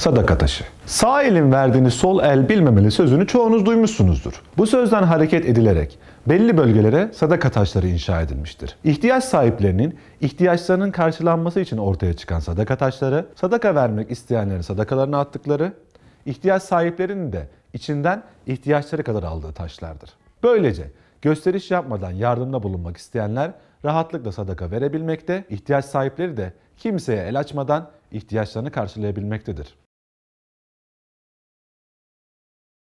Sadaka taşı. Sağ elin verdiğini sol el bilmemeli sözünü çoğunuz duymuşsunuzdur. Bu sözden hareket edilerek belli bölgelere sadaka taşları inşa edilmiştir. İhtiyaç sahiplerinin ihtiyaçlarının karşılanması için ortaya çıkan sadaka taşları, sadaka vermek isteyenlerin sadakalarını attıkları, ihtiyaç sahiplerinin de içinden ihtiyaçları kadar aldığı taşlardır. Böylece gösteriş yapmadan yardımda bulunmak isteyenler rahatlıkla sadaka verebilmekte, ihtiyaç sahipleri de kimseye el açmadan ihtiyaçlarını karşılayabilmektedir.